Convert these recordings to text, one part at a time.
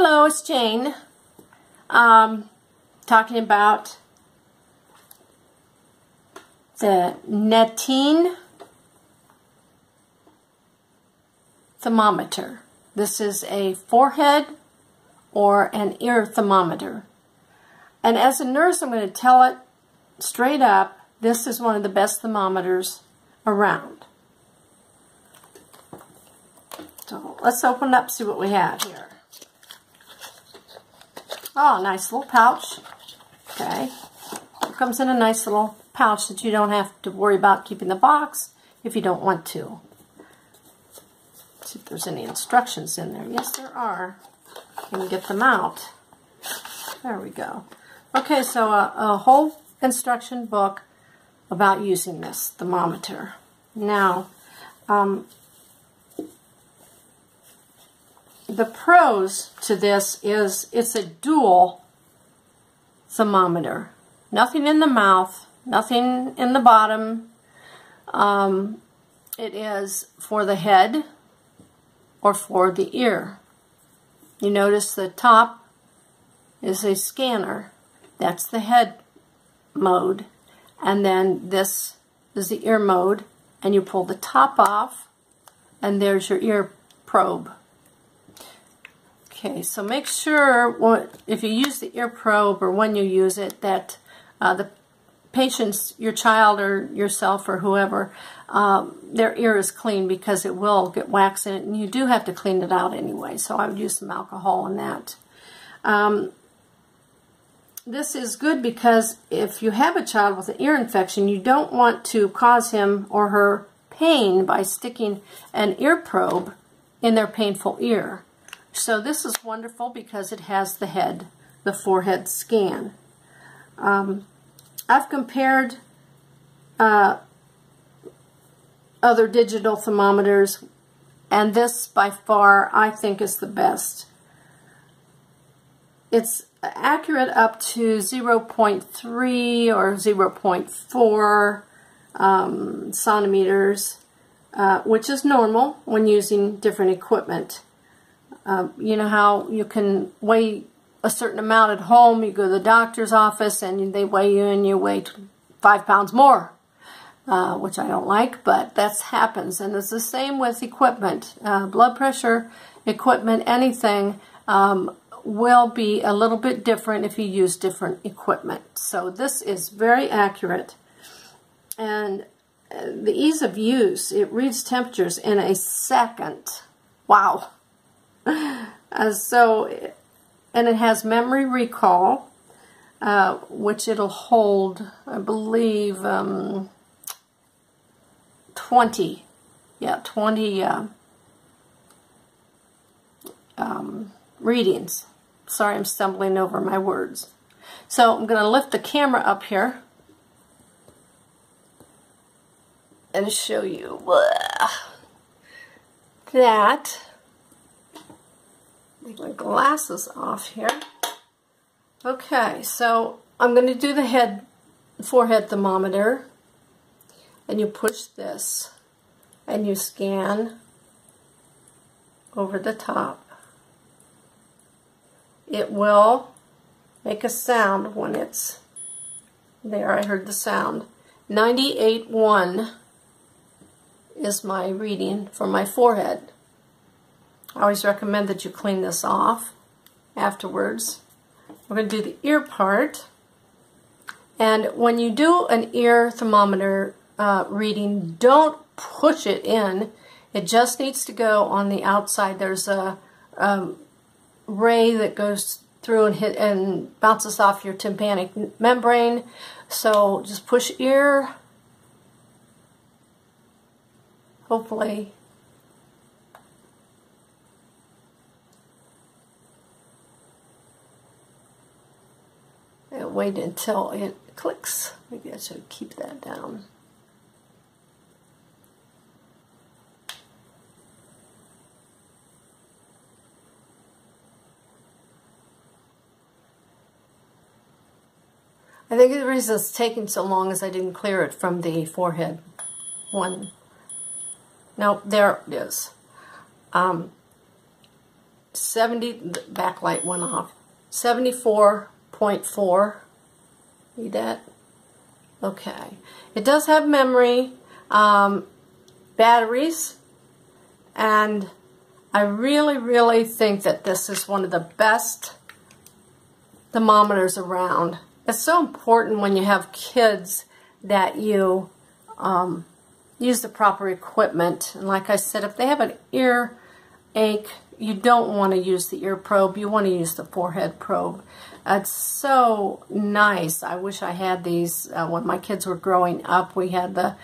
Hello, it's Jane. Um, talking about the Metene thermometer. This is a forehead or an ear thermometer. And as a nurse, I'm going to tell it straight up, this is one of the best thermometers around. So let's open up see what we have here. Oh, nice little pouch. Okay. It comes in a nice little pouch that you don't have to worry about keeping the box if you don't want to. Let's see if there's any instructions in there. Yes, there are. You can get them out. There we go. Okay, so a, a whole instruction book about using this thermometer. Now, um, the pros to this is it's a dual thermometer. Nothing in the mouth, nothing in the bottom. Um, it is for the head or for the ear. You notice the top is a scanner. That's the head mode. And then this is the ear mode. And you pull the top off and there's your ear probe. Okay, so make sure what, if you use the ear probe or when you use it that uh, the patient's, your child or yourself or whoever, um, their ear is clean because it will get wax in it and you do have to clean it out anyway. So I would use some alcohol in that. Um, this is good because if you have a child with an ear infection, you don't want to cause him or her pain by sticking an ear probe in their painful ear. So this is wonderful because it has the head, the forehead scan. Um, I've compared uh, other digital thermometers and this by far I think is the best. It's accurate up to 0.3 or 0.4 um, centimeters, uh, which is normal when using different equipment. Um, you know how you can weigh a certain amount at home, you go to the doctor's office and they weigh you and you weigh five pounds more, uh, which I don't like, but that happens. And it's the same with equipment. Uh, blood pressure, equipment, anything um, will be a little bit different if you use different equipment. So this is very accurate. And uh, the ease of use, it reads temperatures in a second. Wow. Uh, so, and it has memory recall, uh, which it'll hold, I believe, um, 20, yeah, 20 uh, um, readings. Sorry, I'm stumbling over my words. So I'm going to lift the camera up here and show you that Take my glasses off here. Okay, so I'm going to do the head forehead thermometer. And you push this and you scan over the top. It will make a sound when it's there. I heard the sound. 98.1 is my reading for my forehead. I always recommend that you clean this off afterwards. We're going to do the ear part. And when you do an ear thermometer uh, reading, don't push it in. It just needs to go on the outside. There's a um, ray that goes through and hit and bounces off your tympanic membrane. So just push ear. Hopefully wait until it clicks. Maybe I should keep that down. I think the reason it's taking so long is I didn't clear it from the forehead one. No, there it is. Um, 70, the backlight went off. 74.4. See that? Okay. It does have memory, um, batteries, and I really, really think that this is one of the best thermometers around. It's so important when you have kids that you um, use the proper equipment. And like I said, if they have an ear ache, you don't want to use the ear probe. You want to use the forehead probe. It's so nice. I wish I had these uh, when my kids were growing up. We had the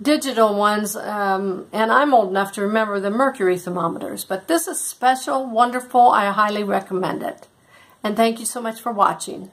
digital ones, um, and I'm old enough to remember the mercury thermometers. But this is special, wonderful. I highly recommend it. And thank you so much for watching.